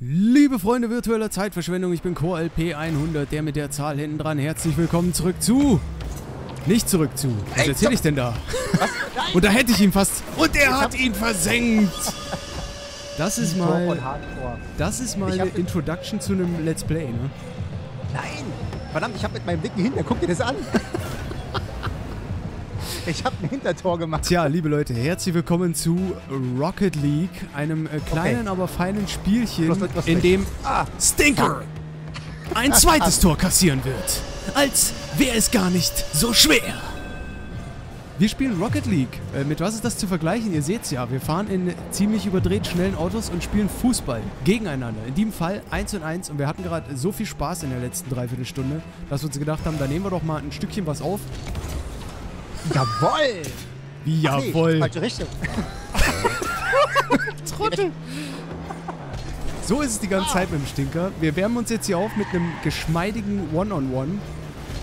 Liebe Freunde virtueller Zeitverschwendung, ich bin CoreLP100, der mit der Zahl hinten dran. Herzlich willkommen zurück zu... Nicht zurück zu. Was Ey, erzähle ich denn da? Und da hätte ich ihn fast... Und er hat ihn versenkt! Das ist mal... Das ist mal Ich eine Introduction zu einem Let's Play, ne? Nein! Verdammt, ich habe mit meinem dicken Hinter, guck dir das an. ich habe ein Hintertor gemacht. Tja, liebe Leute, herzlich willkommen zu Rocket League, einem äh, kleinen, Okay. aber feinen Spielchen, Was was in dem Ah, Stinker ein zweites Tor kassieren wird. Als wäre es gar nicht so schwer. Wir spielen Rocket League. Äh, mit was ist das zu vergleichen? Ihr seht's ja. Wir fahren in ziemlich überdreht schnellen Autos und spielen Fußball gegeneinander. In diesem Fall 1 und 1. Und wir hatten gerade so viel Spaß in der letzten Dreiviertelstunde, dass wir uns gedacht haben, da nehmen wir doch mal ein Stückchen was auf. Jawoll! Wie Ach nee, falsche Richtung. Trottel. So ist es die ganze Zeit mit dem Stinker. Wir wärmen uns jetzt hier auf mit einem geschmeidigen One-on-One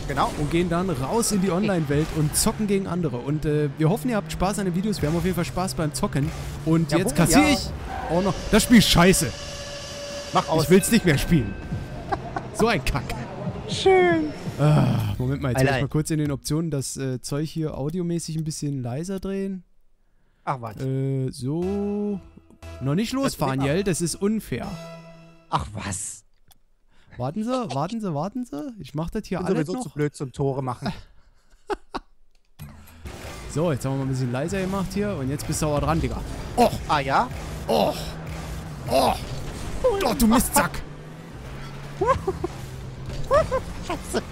Genau. und gehen dann raus in die Online-Welt und zocken gegen andere. Und äh, wir hoffen, ihr habt Spaß an den Videos. Wir haben auf jeden Fall Spaß beim Zocken. Und Jawohl, jetzt kassiere ja. ich auch noch. Das Spiel ist scheiße. Mach aus. Ich will es nicht mehr spielen. So ein Kack. Schön. Ah, Moment mal, jetzt Ei, werde ich mal kurz in den Optionen das äh, Zeug hier audiomäßig ein bisschen leiser drehen. Ach, was. Äh, so. Noch nicht losfahren, Jell. Das ist unfair. Ach, was. Warten Sie, warten Sie, warten Sie. Ich mache das hier bin alles sowieso zu noch. blöd zum Tore machen. So, jetzt haben wir mal ein bisschen leiser gemacht hier und jetzt bist du aber dran, Digga. Ah ja? Oh! Oh! Oh, du Mistsack!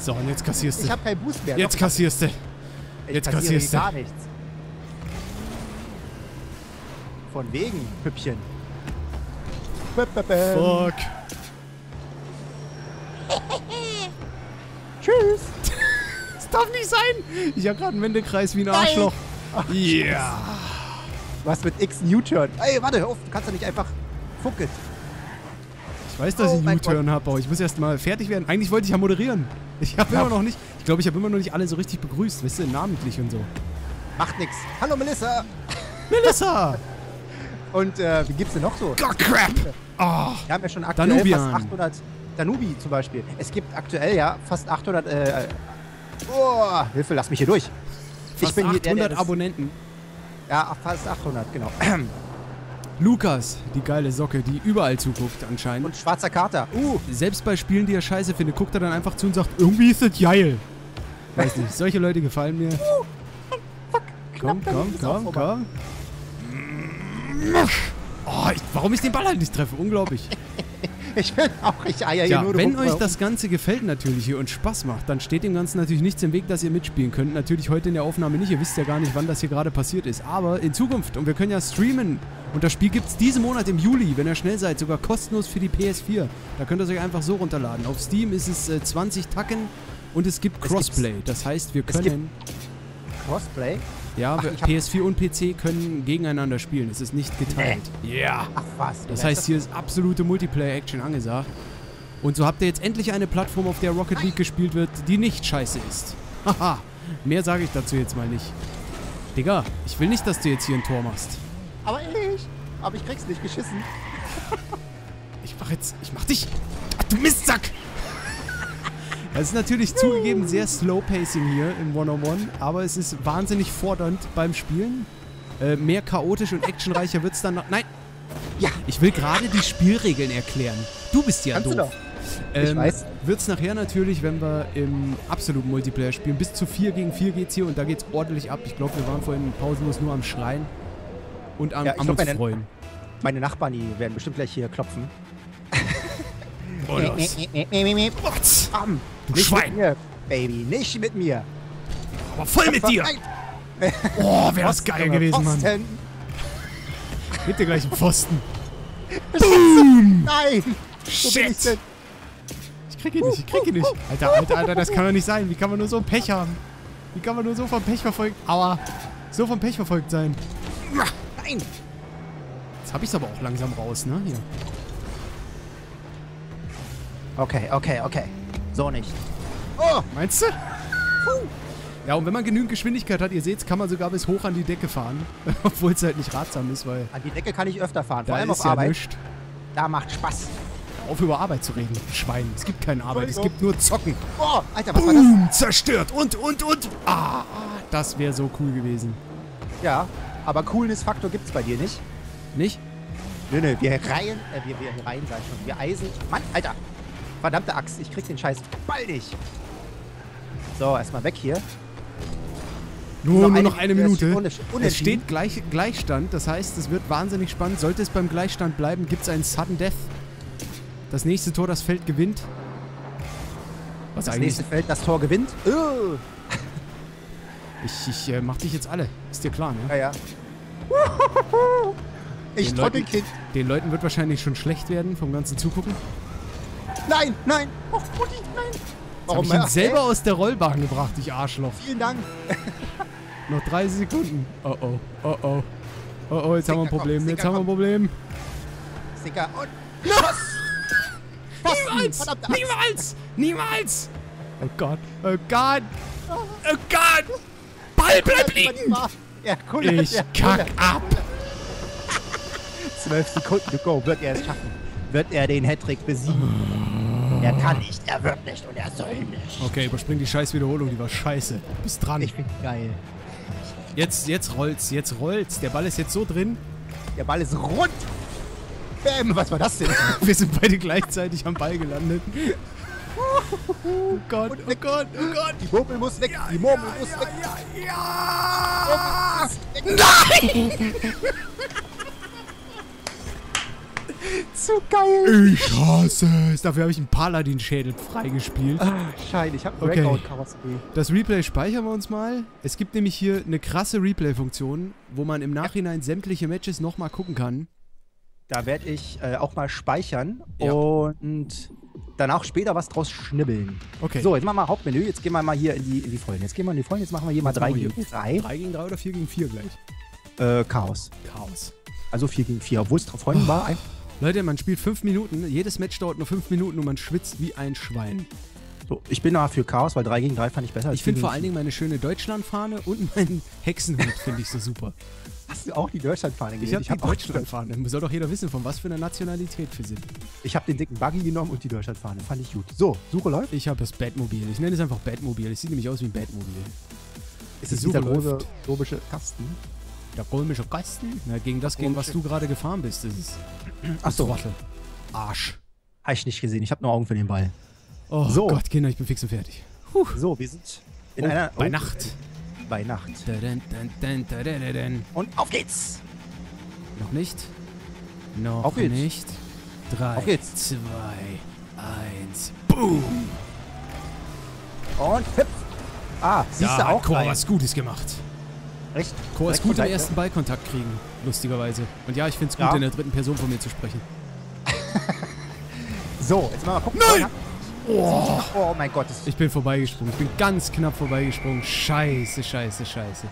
So, und jetzt kassierst Ich du. habe keinen Boost mehr. Jetzt kassierst du. ich jetzt kassierst du. gar nichts. Von wegen, Püppchen. Fuck. Tschüss. Das darf nicht sein! Ich hab gerade einen Wendekreis wie ein. Arschloch. Ja. Du hast mit X einen U-Turn. Ey, warte, hör auf, du kannst doch nicht einfach fucket. Ich weiß, dass Oh ich einen U-Turn habe, aber ich muss erst mal fertig werden. Eigentlich wollte ich ja moderieren. Ich habe Ja. immer noch nicht. Ich glaube, ich habe immer noch nicht alle so richtig begrüßt, weißt du, namentlich und so. Macht nix. Hallo Melissa. Melissa! Und äh, wie gibt's denn noch so? God crap! Oh, Wir haben ja schon aktuell Danubian. fast 800... Danubi zum Beispiel. Es gibt aktuell ja fast 800... Äh, oh, Hilfe, lass mich hier durch. fast hier der, 800 der das- Abonnenten. Ja, fast 800, genau. Lukas, die geile Socke, die überall zuguckt anscheinend. Und schwarzer Kater. Uh, Selbst bei Spielen, die er scheiße findet, guckt er dann einfach zu und sagt, irgendwie ist das geil. Weiß nicht, solche Leute gefallen mir. Komm, knapp, komm, komm, vorbei. komm. Oh, ich, warum ich den Ball halt nicht treffe, unglaublich. ich bin auch, ich eier hier Ja, nur wenn euch das Ganze gefällt natürlich hier und Spaß macht, dann steht dem Ganzen natürlich nichts im Weg, dass ihr mitspielen könnt. Natürlich heute in der Aufnahme nicht, ihr wisst ja gar nicht, wann das hier gerade passiert ist. Aber in Zukunft, und wir können ja streamen, und das Spiel gibt es diesen Monat im Juli, wenn ihr schnell seid, sogar kostenlos für die PS4. Da könnt ihr es euch einfach so runterladen. Auf Steam ist es äh, 20 Tacken und es gibt Crossplay. Das heißt, wir können, Crossplay? ja, Ach, wir- ich hab- PS4 und PC können gegeneinander spielen. Es ist nicht geteilt. Ja. Ach was. Das heißt, hier ist absolute Multiplayer-Action angesagt. Und so habt ihr jetzt endlich eine Plattform, auf der Rocket League gespielt wird, die nicht scheiße ist. Haha, mehr sage ich dazu jetzt mal nicht. Digga, ich will nicht, dass du jetzt hier ein Tor machst. Aber ich. Aber ich krieg's nicht geschissen. Ich mach jetzt, ich mach dich. Ach, du Mistsack! Es ist natürlich zugegeben sehr slow pacing hier im One-on-One, aber es ist wahnsinnig fordernd beim Spielen. Äh, mehr chaotisch und actionreicher wird's dann noch. Nein! Ja. Ich will gerade die Spielregeln erklären. Du bist ja Kannst du doof. doch. Ich weiß. Wird es nachher natürlich, wenn wir im absoluten Multiplayer spielen. Bis zu 4 gegen 4 geht's hier und da geht's ordentlich ab. Ich glaube, wir waren vorhin pausenlos nur am Schreien und am, Ja, am glaub, uns meine- freuen. Meine Nachbarn, die werden bestimmt gleich hier klopfen. Oh. Rotz. Bam. Du Nicht Schwein. mit mir, Baby. Nicht mit mir. Aber voll mit dir! Nein. Oh, wäre das geil gewesen, Mann. Pfosten. Gib dir gleich einen Pfosten. Nein. Wo bin ich Shit! denn? Ich krieg ihn nicht, ich krieg ihn nicht. Alter, Alter, Alter, das kann doch nicht sein. Wie kann man nur so ein Pech haben? Wie kann man nur so vom Pech verfolgt... Aua. So vom Pech verfolgt sein? Nein. Jetzt hab ich's aber auch langsam raus, ne? Hier. Okay, okay, okay. So nicht. Oh, Meinst du? Ja, und wenn man genügend Geschwindigkeit hat, ihr seht's, kann man sogar bis hoch an die Decke fahren. Obwohl es halt nicht ratsam ist, weil an die Decke kann ich öfter fahren. Vor allem auf ja Arbeit. nichts. Da macht Spaß. Auf über Arbeit zu reden, Schwein. Es gibt keine Arbeit, es gibt nur Zocken. Oh, Alter, was war das? Boom, zerstört und, und, und. Ah, das wäre so cool gewesen. Ja, aber Coolness-Faktor gibt's bei dir nicht. Nicht? Nö, nö, wir reihen, äh, wir, wir reihen, sag ich schon. Wir eisen. Mann, Alter. Verdammte Axt, ich krieg den scheiß Ball nicht. So, erstmal weg hier. Nur nur eine noch eine Minute, es steht gleich, Gleichstand, das heißt, es wird wahnsinnig spannend. Sollte es beim Gleichstand bleiben, gibt es einen Sudden Death. Das nächste Tor, das Feld gewinnt. Was Das eigentlich. nächste Feld, das Tor gewinnt. Uh, Ich, ich äh, mach dich jetzt alle. Ist dir klar, ne? ja, ja. Ich Den trottel Leuten- Kind. Den Leuten wird wahrscheinlich schon schlecht werden vom ganzen Zugucken. Nein, nein. Oh, Mutti, nein. Jetzt hab ich ihn äh, selber aus der Rollbahn gebracht, ich Arschloch. Vielen Dank. Noch 30 Sekunden. Oh oh, oh oh. Oh oh, jetzt haben wir ein Problem, komm, jetzt Sticker, haben wir ein Problem. Sticker und. Pfosten, Niemals! Niemals! Niemals! Oh Gott! Oh Gott! Oh Gott! Ball bleib liegen! Ja, cool. Ich ja, kack ab! Zwölf Sekunden to go. Wird er es schaffen? Wird er den Hattrick besiegen? Er kann nicht, er wird nicht und er soll nicht. Okay, überspring die scheiß Wiederholung, die war scheiße. Bist dran. Ich finde geil. Jetzt, jetzt rollt's, jetzt rollt's. Der Ball ist jetzt so drin. Der Ball ist rund. Bäm, was war das denn? Wir sind beide gleichzeitig am Ball gelandet. Oh Gott, oh Gott, oh Gott! Die Murmel muss weg, die Murmel muss weg. Ja! Nein! Zu geil. Ich hasse es. Dafür habe ich einen Paladin-Schädel freigespielt. Ah, Schein, ich habe Okay. Breakout-Karosserie. Das Replay speichern wir uns mal. Es gibt nämlich hier eine krasse Replay-Funktion, wo man im Nachhinein sämtliche Matches nochmal gucken kann. Da werde ich äh, auch mal speichern Ja. und dann auch später was draus schnibbeln. Okay. So, jetzt machen wir Hauptmenü. Jetzt gehen wir mal hier in die, in die Freunde. Jetzt gehen wir in die Freunde. Jetzt machen wir hier mal Jetzt 3 machen wir gegen hier 3. 3 gegen 3 oder 4 gegen 4 gleich? Äh, Chaos. Chaos. Also 4 gegen 4. Obwohl es drauf Freunde war. Ein Leute, man spielt 5 Minuten. Jedes Match dauert nur 5 Minuten und man schwitzt wie ein Schwein. so, ich bin aber für Chaos, weil 3 gegen 3 fand ich besser. als Ich finde 4 vor allen Dingen meine schöne Deutschlandfahne und meinen Hexenhut finde ich so super. 4. Hast du auch die Deutschlandfahne Ich gesehen? habe hab Deutschlandfahne. Soll doch jeder wissen, von was für einer Nationalität wir sind. Ich habe den dicken Buggy genommen und die Deutschlandfahne. Fand ich gut. So, Suche läuft. Ich habe das Batmobil. Ich nenne es einfach Batmobil. Es sieht nämlich aus wie ein Batmobil. Ist es dieser große logische Kasten? Der römische Kasten? Na, gegen das, gegen was du gerade gefahren bist, ist es. Ach so. Arsch. Habe ich nicht gesehen. Ich habe nur Augen für den Ball. Oh So. Gott, Kinder, ich bin fix und fertig. So, wir sind in Oh, einer... bei oh, Nacht. Bei Nacht. Und auf geht's! Noch nicht. Noch Auf geht's. nicht. Drei, Auf geht's. zwei, eins. Boom! Und hüpf! Ah, siehst Da du auch Chor was Gutes gemacht. Recht. Chor ist gut im Kontakt, ersten Ballkontakt kriegen, lustigerweise. Und ja, ich finde es gut, Ja. in der dritten Person von mir zu sprechen. So, jetzt mal gucken. Nein! Oh, oh mein Gott. Das, Ich bin vorbeigesprungen. Ich bin ganz knapp vorbeigesprungen. Scheiße, scheiße, scheiße.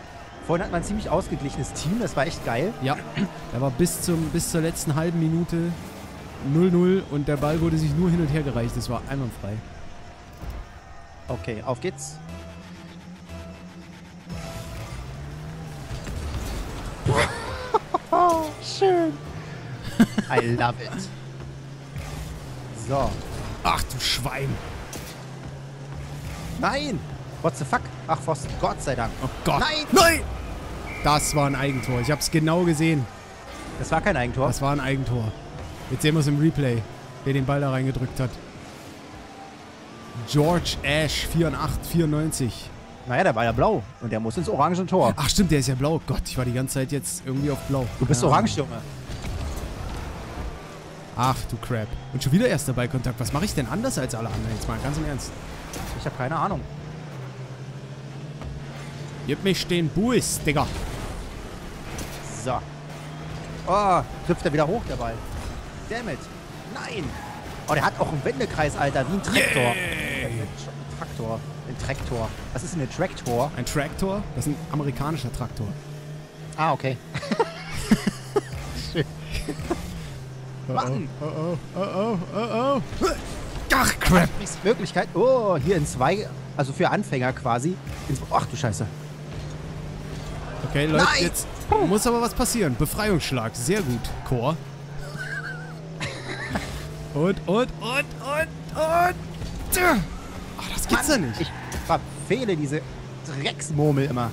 vorhin hat man ein ziemlich ausgeglichenes Team. Das war echt geil. Ja, da war bis, zum, bis zur letzten halben Minute 0-0 und der Ball wurde sich nur hin und her gereicht. Das war einwandfrei. Okay, auf geht's. Oh, schön. I love it. So. Ach du Schwein. Nein! What the fuck? Ach, Pfosten. Gott sei Dank. Oh Gott. Nein! Nein! Das war ein Eigentor. Ich habe es genau gesehen. Das war kein Eigentor. Das war ein Eigentor. Jetzt sehen wir es im Replay, wer den Ball da reingedrückt hat. George Ash, 84, 94. naja, der war ja blau. Und der muss ins orange Tor. Ach stimmt, der ist ja blau. Gott, ich war die ganze Zeit jetzt irgendwie auf blau. Du bist Ja. orange, Junge. Ach du Crap. Und schon wieder erster Ballkontakt. Was mache ich denn anders als alle anderen? Jetzt mal ganz im Ernst. Ich habe keine Ahnung. Gib mich den Buis, Digga. So. Oh, trifft er wieder hoch, der Ball. Damn it. Nein. Oh, der hat auch einen Wendekreis, Alter, wie ein Traktor. Ein Traktor. Ein Traktor. Was ist denn ein Traktor? Ein Traktor? Das ist ein amerikanischer Traktor. Ah, okay. Mann. Oh oh, oh oh, oh oh. Ach, Crap. Möglichkeit. Oh, hier in zwei, also für Anfänger quasi. Ach du Scheiße. Okay, Leute, Nein. jetzt muss aber was passieren. Befreiungsschlag, sehr gut. Chor. Und, und, und, und, und. Ach, das gibt's ja nicht. Ich verfehle diese Drecksmurmel immer.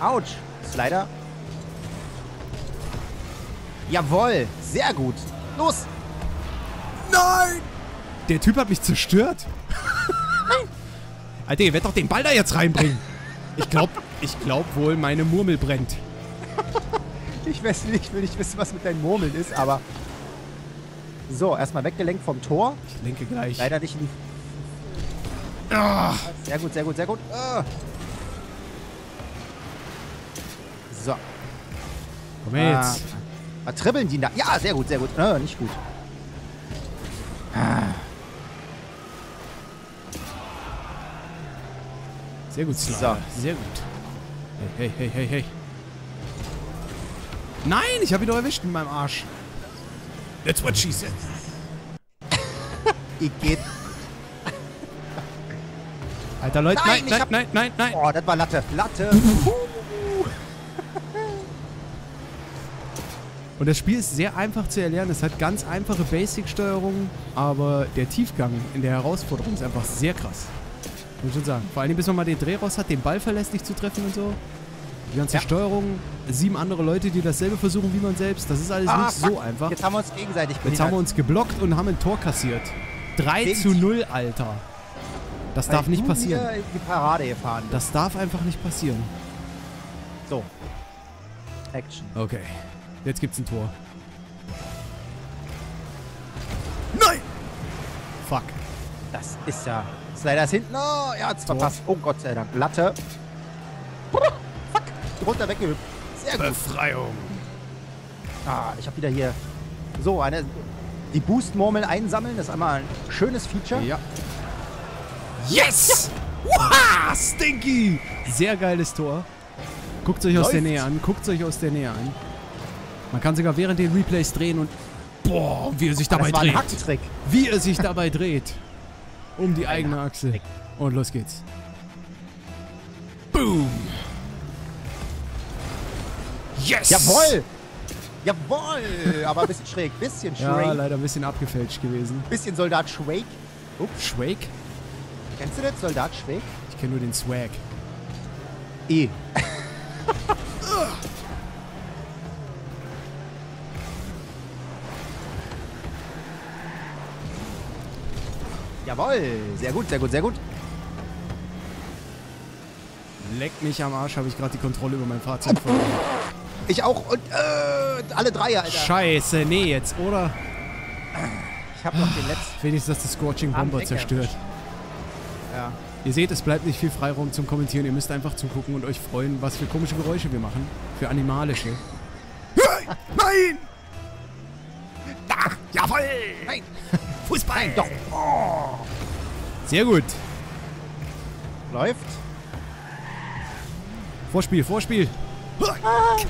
Autsch. Slider. Jawohl. Sehr gut. Los. Nein! Der Typ hat mich zerstört. Alter, ihr werdet doch den Ball da jetzt reinbringen. Ich glaub, ich glaub wohl, meine Murmel brennt. Ich, weiß nicht, ich will nicht wissen, was mit deinen Murmeln ist, aber... So, erstmal weggelenkt vom Tor. Ich lenke gleich. Leider nicht in die... Ah, Sehr gut, sehr gut, sehr gut. Ah. So. komm jetzt. Ah. Was tribbeln die da? Ja, sehr gut, sehr gut. Äh, nicht gut. Sehr gut, Slider. Sehr gut. Hey, hey, hey, hey, hey. Nein, ich habe ihn doch erwischt mit meinem Arsch. That's what she said. Ihr geht... Alter, Leute, Nein, nein, ich nein, nein, nein, nein. Oh, das war Latte. Latte. Und das Spiel ist sehr einfach zu erlernen. Es hat ganz einfache Basic-Steuerungen, aber der Tiefgang in der Herausforderung ist einfach sehr krass. Muss ich schon sagen. Vor allem, bis man mal den Dreh raus hat, den Ball verlässlich zu treffen und so. Die ganze Ja. Steuerung, sieben andere Leute, die dasselbe versuchen wie man selbst. Das ist alles Ah, nicht fuck. so einfach. Jetzt haben wir uns gegenseitig Jetzt haben wir uns geblockt und haben ein Tor kassiert. 3 Wegen- zu 0, Alter. Das Weil darf nicht passieren. die Parade gefahren. Das darf einfach nicht passieren. So. Action. Okay. Jetzt gibt's ein Tor. Nein! Fuck. Das ist ja... Slider ist hinten. Oh, er hat's Tor. verpasst. Oh Gott sei Dank. Latte. Fuck. Runter weggehüpft. Sehr gut. Befreiung. Ah, ich habe wieder hier so eine die Boost-Murmel einsammeln. Das ist einmal ein schönes Feature. Ja. Yes! Wow, Stinky! Sehr geiles Tor. Guckt euch aus der Läuft. Nähe an. Guckt euch aus der Nähe an. Man kann sogar während den Replays drehen und boah, wie er sich dabei das war ein dreht. Wie er sich dabei dreht. Um die eigene Achse. Und los geht's. Boom! Yes! Jawohl! Jawohl! Aber ein bisschen schräg. Bisschen Ja, schräg. leider ein bisschen abgefälscht gewesen. bisschen Soldat Schwake. Schwake? Kennst du das? Soldat Schwake? Ich kenne nur den Swag. E. Jawohl! Sehr gut, sehr gut, sehr gut. Leck mich am Arsch, habe ich gerade die Kontrolle über mein Fahrzeug verloren. Ich auch und äh, alle drei, Alter. Scheiße, nee jetzt, oder? Ich habe noch den letzten. Wenigstens, dass der Scorching Bomber zerstört. Ja. Ihr seht, es bleibt nicht viel Freiraum zum Kommentieren. Ihr müsst einfach zugucken und euch freuen, was für komische Geräusche wir machen. Für animalische. Nein! Da! Jawohl! Nein! Fußball! Doch! Oh. Sehr gut. Läuft. Vorspiel, Vorspiel.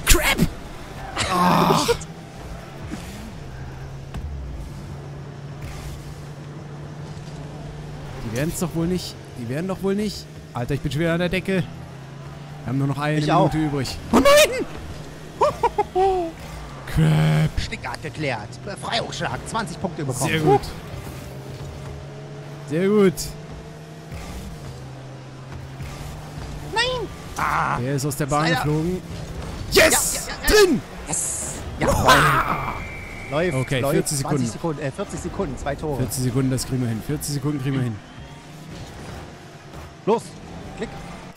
Crap! Ah. Die werden es doch wohl nicht. Die werden doch wohl nicht. Alter, ich bin schon wieder an der Decke. Wir haben nur noch eine Ich Minute auch. übrig. Oh nein! Crap. Stickart geklärt. Befreiungsschlag. 20 Punkte bekommen. Sehr gut. Sehr gut. Nein! Ah! Der ist aus der Bahn Slider. geflogen. Yes! Ja, ja, ja, Drin! Yes! Ja! Läuft, Okay, läuft. 40 Sekunden. 20 Sekunden. Äh, 40 Sekunden, zwei Tore. 40 Sekunden, das kriegen wir hin. 40 Sekunden kriegen wir hin. Los! Klick.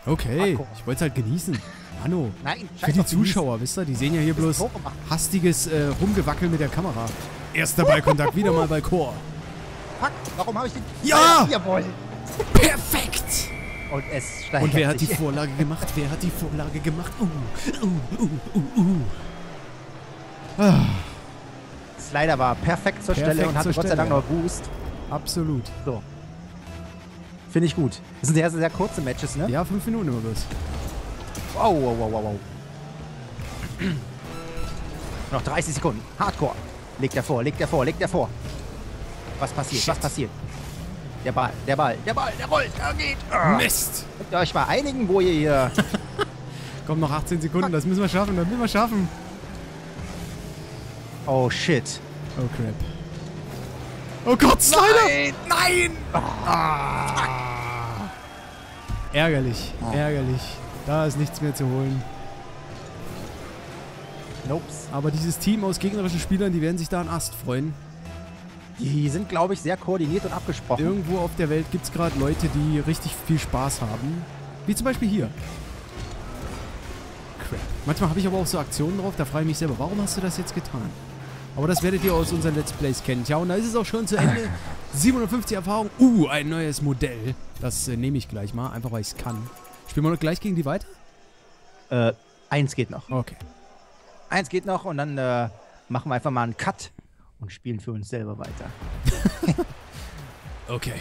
Okay, Marco. ich wollte es halt genießen. Hanno. Nein, Für die Zuschauer, wisst ihr, die sehen ja hier bloß hastiges äh, Rumgewackel mit der Kamera. Erster Ballkontakt, wieder mal bei Chor. Fuck, warum habe ich den... Ja! Jawohl! Perfekt! Und es steigt Und wer hat die sich. Vorlage gemacht? Wer hat die Vorlage gemacht? Uh, uh, uh, uh, uh. Ah, Slider war perfekt zur Perfekt Stelle und hatte Gott sei Dank noch Boost. absolut. So. Finde ich gut. Das sind sehr, sehr kurze Matches, ne? Ja, fünf Minuten immer bloß. Wow, wow, wow, wow, wow. noch 30 Sekunden. Hardcore. Legt er vor, legt er vor, legt er vor. Was passiert? Was Shit. passiert? Der Ball, der Ball, der Ball, der rollt, er geht. Ah. Mist! Könnt ihr euch mal einigen, wo ihr hier... Komm, noch 18 Sekunden, das müssen wir schaffen, das müssen wir schaffen. Oh shit. Oh crap. Oh Gott, Slider! Nein! Ah. Ärgerlich, Ah. ärgerlich. Da ist nichts mehr zu holen. Nopes. Aber dieses Team aus gegnerischen Spielern, die werden sich da an Ast freuen. Die sind, glaube ich, sehr koordiniert und abgesprochen. Irgendwo auf der Welt gibt es gerade Leute, die richtig viel Spaß haben. Wie zum Beispiel hier. Crap. Manchmal habe ich aber auch so Aktionen drauf, da frage ich mich selber, warum hast du das jetzt getan? Aber das werdet ihr aus unseren Let's Plays kennen. Tja, und da ist es auch schon zu Ende. 750 Erfahrung. Uh, ein neues Modell. Das äh, nehme ich gleich mal, einfach weil ich es kann. Spielen wir noch gleich gegen die weiter? Äh, eins geht noch. Okay. Eins geht noch und dann äh, machen wir einfach mal einen Cut und spielen für uns selber weiter. Okay.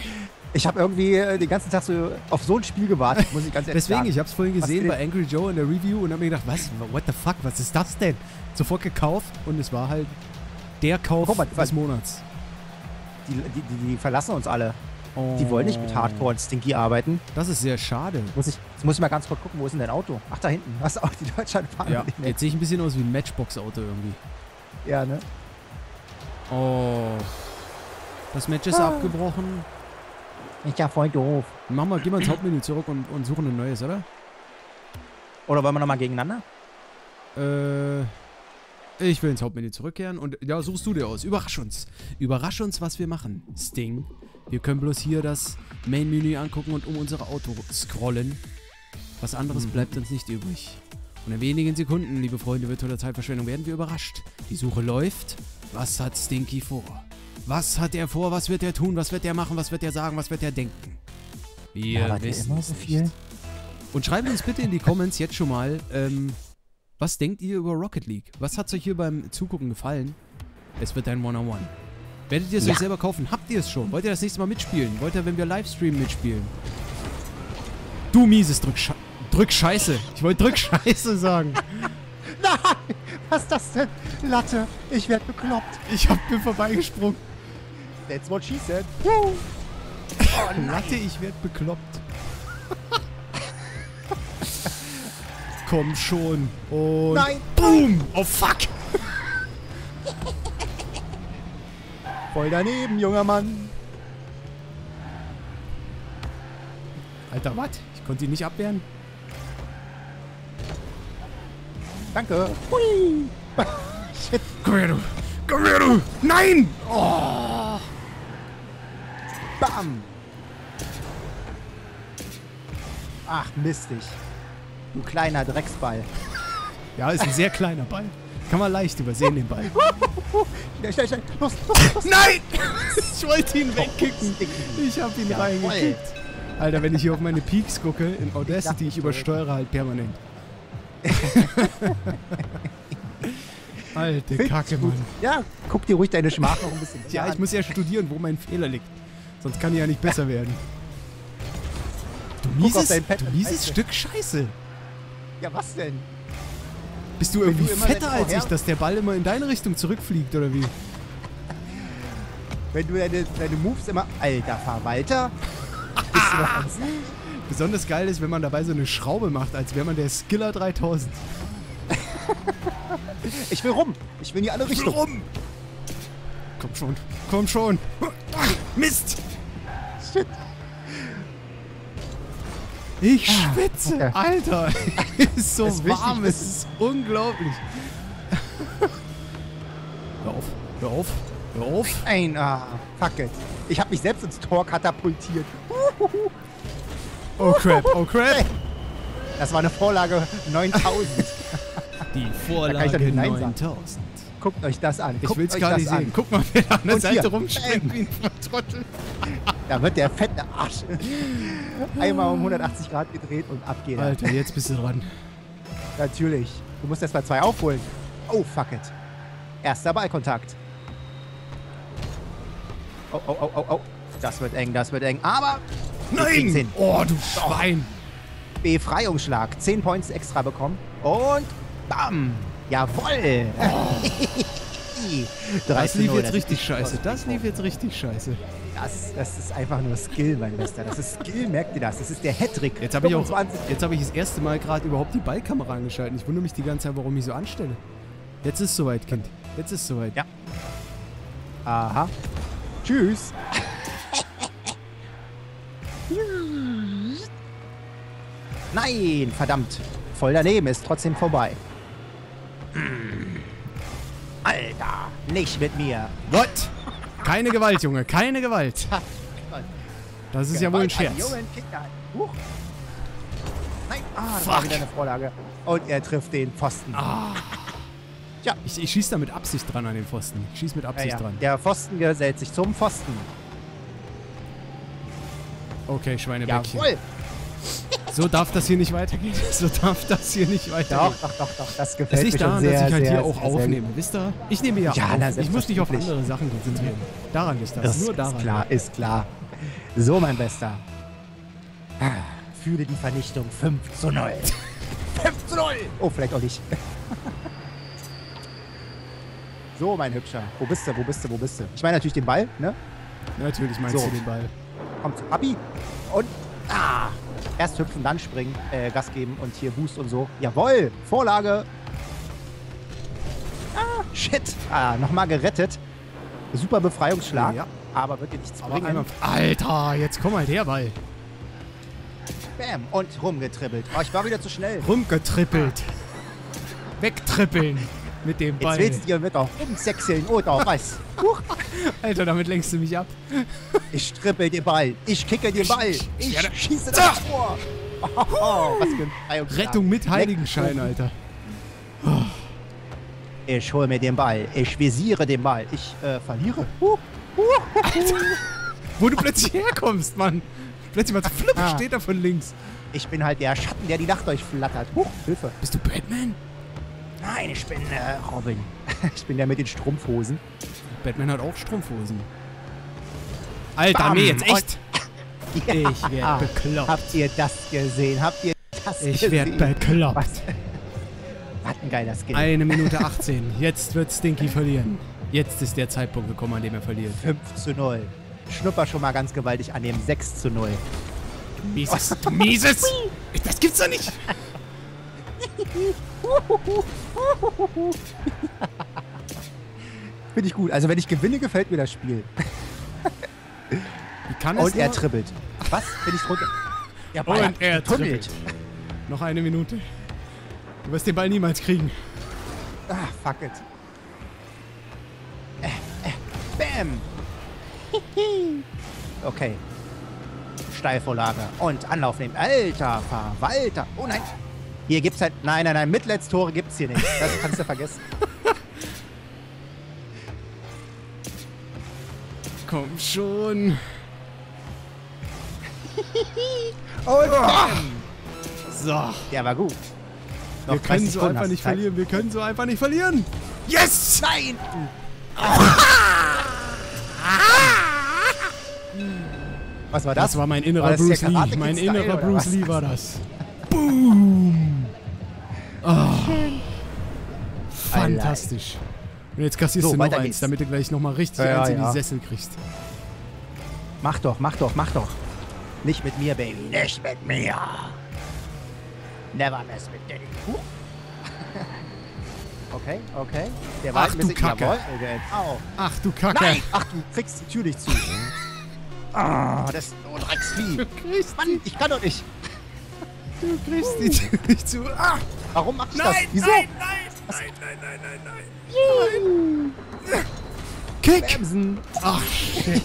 Ich habe irgendwie äh, den ganzen Tag so auf so ein Spiel gewartet, muss ich ganz ehrlich Deswegen, sagen. ich habe es vorhin Was gesehen bei Angry Joe in der Review und habe mir gedacht, was, what the fuck, was ist das denn? Sofort gekauft und es war halt der Kauf Guck mal, des Monats. Die, die, die, die verlassen uns alle. Oh, Die wollen nicht mit Hardcore und Stinky arbeiten. Das ist sehr schade. Muss ich, jetzt muss ich mal ganz kurz gucken, wo ist denn dein Auto? Ach, da hinten. Was auch die Deutschland fahren. Ja, jetzt sehe ich ein bisschen aus wie ein Matchbox-Auto irgendwie. ja, ne? Oh. Das Match ist Ah. abgebrochen. Ich ja voll doof. Mach mal, geh mal ins Hauptmenü zurück und, und suchen ein neues, oder? Oder wollen wir nochmal gegeneinander? Äh. Ich will ins Hauptmenü zurückkehren und ja, suchst du dir aus. Überrasch uns. Überrasch uns, was wir machen. Sting. Wir können bloß hier das Main-Menü angucken und um unser Auto scrollen. Was anderes Mhm. bleibt uns nicht übrig. Und in wenigen Sekunden, liebe Freunde virtueller Zeitverschwendung, werden wir überrascht. Die Suche läuft. Was hat Stinky vor? Was hat er vor? Was wird er tun? Was wird er machen? Was wird er sagen? Was wird er denken? Wir ihr wissen immer so nicht. viel? Und schreibt uns bitte in die Comments jetzt schon mal, ähm, was denkt ihr über Rocket League? Was hat euch hier beim Zugucken gefallen? Es wird ein One-on-One. Werdet ihr es Ja. euch selber kaufen? Habt ihr es schon? Wollt ihr das nächste Mal mitspielen? Wollt ihr, wenn wir Livestream mitspielen? Du mieses Drück, Drück Scheiße. Ich wollte Drück Scheiße sagen. Nein! Was ist das denn? Latte, ich werd bekloppt. Ich hab mir vorbeigesprungen. That's what she said. Woo. Oh, Latte, ich werd bekloppt. Komm schon. Und Nein. boom. Oh fuck. Voll daneben, junger Mann. Alter, was? Ich konnte ihn nicht abwehren. Danke. Hui. Shit. Komm her, du. Komm her, du. Nein. Bam. Ach, mistig. Du kleiner Drecksball. Ja, ist ein sehr kleiner Ball. Kann man leicht übersehen, den Ball. Schnell, schnell, schnell. Los, los, los. Nein! Ich wollte ihn wegkicken. Sticky. Ich hab ihn Jawohl. reingekickt. Alter, wenn ich hier auf meine Peaks gucke, in Audacity, ich übersteuere halt permanent. Alte Find's Kacke, gut. Mann. Ja, guck dir ruhig deine Schmach noch ein bisschen Ja, an. ich muss ja studieren, wo mein Fehler liegt. Sonst kann ich ja nicht besser werden. Du mieses, du mieses. Stück Scheiße. Ja, was denn? Bist du irgendwie du fetter als ich, dass der Ball immer in deine Richtung zurückfliegt, oder wie? Wenn du deine, deine Moves immer... Alter Verwalter. Bist du ganz... Besonders geil ist, wenn man dabei so eine Schraube macht, als wäre man der Skiller 3000. Ich will rum. Ich will in die andere Richtung. rum! Komm schon, komm schon. Mist! Shit. Ich schwitze, okay. Alter. Es ist so Es ist warm, dass- es ist unglaublich. hör auf, hör auf, hör auf. Ein... Ah, fuck it. Ich habe mich selbst ins Tor katapultiert. Oh crap, oh crap. Das war eine Vorlage 9000. Die Da kann ich Vorlage doch nicht Nein sagen. 9000. Guckt euch das an. Ich Guckt will's euch gar das nicht an. sehen. Guck mal, wer da an der Und Seite hier. rumspringt wie ein Trottel. Da wird der fette Arsch einmal um 180 Grad gedreht und ab geht er. Alter, jetzt bist du dran. Natürlich. Du musst erst mal zwei aufholen. Oh, fuck it. Erster Ballkontakt. Oh, oh, oh, oh, oh. Das wird eng, das wird eng. Aber hin. Oh, du Schwein! Befreiungsschlag. 10 Points extra bekommen. Und bam. Jawoll. Das 13-0, lief jetzt richtig scheiße. Das lief jetzt richtig scheiße. Das, das ist einfach nur Skill, mein Bester. Das ist Skill, merkt ihr das? Das ist der Hattrick. Jetzt habe ich auch, 25. jetzt habe ich das erste Mal gerade überhaupt die Ballkamera angeschaltet. Ich wundere mich die ganze Zeit, warum ich so anstelle. Jetzt ist soweit, Kind. Jetzt ist es soweit. Ja. Aha. Tschüss. Nein, verdammt. Voll daneben ist trotzdem vorbei. Hm. Alter, nicht mit mir. What? Keine Gewalt, Junge, keine Gewalt. Das ist ja wohl ein Gewalt Scherz. Nein, ah, das Fuck. war wieder eine Vorlage. Und er trifft den Pfosten. Ah. Tja. Ich, ich schieße da mit Absicht dran an den Pfosten. Ich schieße mit Ja, Absicht ja. dran. Der Pfosten gesellt sich zum Pfosten. Okay, Schweinebäckchen. Jawohl. So darf das hier nicht weitergehen. So darf das hier nicht Doch, weitergehen. doch, doch, doch. Das Es gefällt liegt mir schon daran, sehr, dass ich halt sehr, hier auch sehr, sehr aufnehme. Wisst ihr? Ich nehme ja, Ja, auf. na, ich muss mich auf andere Sachen konzentrieren. Daran liegt das. Das Nur ist daran. klar, ist klar. So, mein Bester. Ah, Fühle die Vernichtung 5 zu 0. 5 zu 0! Oh, vielleicht auch nicht. so, mein Hübscher. Wo bist du, wo bist du, wo bist du? Ich meine natürlich den Ball, ne? Natürlich meinst So. du den Ball. Kommt zu Papi. Und, ah! Erst hüpfen, dann springen, äh, Gas geben und hier Boost und so. Jawohl! Vorlage! Ah, shit! Ah, nochmal gerettet. Super Befreiungsschlag. Ja. Aber wird dir nichts Aber bringen. Alter, jetzt komm mal der Ball. Bam! Und rumgetribbelt. Oh, ich war wieder zu schnell. Rumgetrippelt. Wegtrippeln mit dem Jetzt Ball. willst du dir mit auch umsechseln oder was? Huch, Alter, damit lenkst du mich ab. ich trippel den Ball. Ich kicke den Ball. Ich schieße das Tor. Oh, was für ein. Rettung mit Heiligenschein. Alter. Ich hole mir den Ball. Ich visiere den Ball. Ich äh, verliere. Huh. Wo du plötzlich herkommst, Mann. Plötzlich mal flipp, Ah. steht er von links. Ich bin halt der Schatten, der die Nacht durchflattert. Huch, Hilfe. Bist du Batman? Nein, ich bin äh, Robin. Ich bin der mit den Strumpfhosen. Batman hat auch Strumpfhosen. Alter, Bam. nee, jetzt echt. Ja. Ich werd bekloppt. Habt ihr das gesehen? Habt ihr das Ich gesehen? werd bekloppt. Was? Was ein geiler Skin. Eine Minute 18. Jetzt wird Stinky verlieren. Jetzt ist der Zeitpunkt gekommen, an dem er verliert. 5 zu 0. Schnupper schon mal ganz gewaltig an dem 6 zu 0. Mieses. Mieses. Das gibt's doch nicht. Finde ich gut. Also wenn ich gewinne, gefällt mir das Spiel. Wie kann es Und er nur? tribbelt. Was? Bin ich drunter? Ja, hat Und er trippelt. Noch eine Minute. Du wirst den Ball niemals kriegen. Ah, fuck it. Äh, äh, bam. okay. Steilvorlage. Und Anlauf nehmen. Alter Verwalter. Oh nein. Hier gibt's halt... Nein, nein, nein. Mitleidstore gibt's hier nicht. Das kannst du vergessen. Komm schon. Und bam. So. Der war gut. Noch Wir können 30 so Sekunden einfach nicht Zeit. verlieren. Wir können so einfach nicht verlieren. Yes! Nein! Was war das? Das war mein innerer War Bruce Lee. Mein Style innerer Bruce? Lee war das. Boom! Fantastisch. Und jetzt kassierst So, du noch eins, geht's. damit du gleich nochmal richtig Ja, eins in ja. die Sessel kriegst. Mach doch, mach doch, mach doch. Nicht mit mir, Baby. Nicht mit mir. Never mess with Daddy. Huch. Okay, okay. Der war Ach, du. Kacke. Jawohl. Ach du Kacke. Nein! Ach, du kriegst die Tür nicht zu. Ah, das ist nur Drecksvieh. Mann, ich kann doch nicht. du kriegst die Tür nicht zu. Ah, Warum mach ich das? nein, Wieso? nein, nein, nein, nein, nein, nein, nein. Kick! Bremsen. Ach, shit.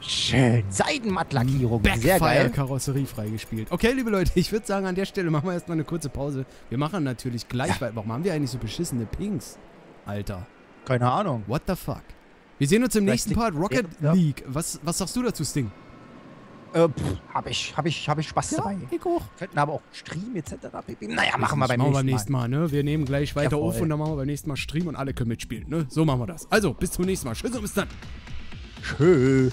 Schön. Seidenmattlackierung. Sehr geil. Karosserie freigespielt. Okay, liebe Leute, ich würde sagen, an der Stelle machen wir erstmal eine kurze Pause. Wir machen natürlich gleich weiter. Warum haben wir eigentlich so beschissene Pings? Alter, Keine Ahnung. what the fuck? Wir sehen uns im Vielleicht nächsten Part Rocket ja. League. Was, was sagst du dazu, Sting? Äh, pff, hab ich, hab ich, hab ich Spaß dabei. ich auch. Könnten aber auch Stream etc. Naja, machen wir beim nächsten beim nächsten Mal. ne? Wir nehmen gleich weiter Jawohl. auf und dann machen wir beim nächsten Mal Stream und alle können mitspielen, ne? So machen wir das. Also, bis zum nächsten Mal. Tschüss und bis dann. Tschö.